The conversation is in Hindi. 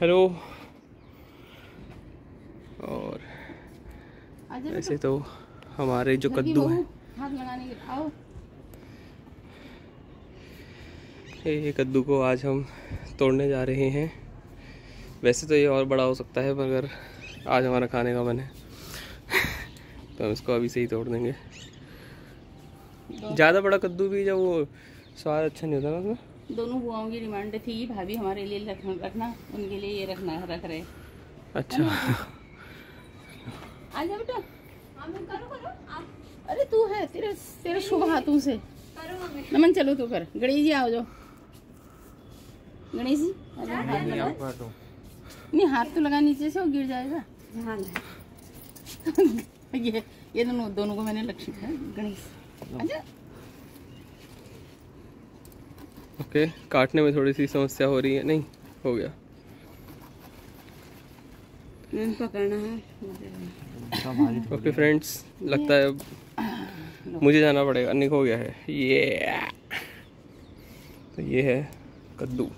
हेलो। और वैसे तो हमारे जो कद्दू है। हाथ लगाने के आओ। ये कद्दू को आज हम तोड़ने जा रहे हैं। वैसे तो ये और बड़ा हो सकता है मगर आज हमारा खाने का मन है। तो हम इसको अभी से ही तोड़ देंगे। ज़्यादा बड़ा कद्दू भी जब वो स्वाद अच्छा नहीं होता ना उसमें। दोनों बुआओं की डिमांड थी भाभी हमारे लिए रख, रखना उनके लिए ये रखना रख रहे। अच्छा। आजा बेटा। अरे तू है तेरे तेरे शुभ हाथों से। नमन चलो तू कर। गणेश जी आओ जाओ। गणेश जी आ हाथ लगाओ। नहीं हाथ तो लगा नीचे से वो गिर जाएगा। ये ये दोनों दोनों को मैंने लक्ष्मी है गणेश। अच्छा ओके काटने में थोड़ी सी समस्या हो रही है। नहीं हो गया। पकड़ना है। ओके फ्रेंड्स लगता है अब मुझे जाना पड़ेगा। निक हो गया है। ये तो ये है कद्दू।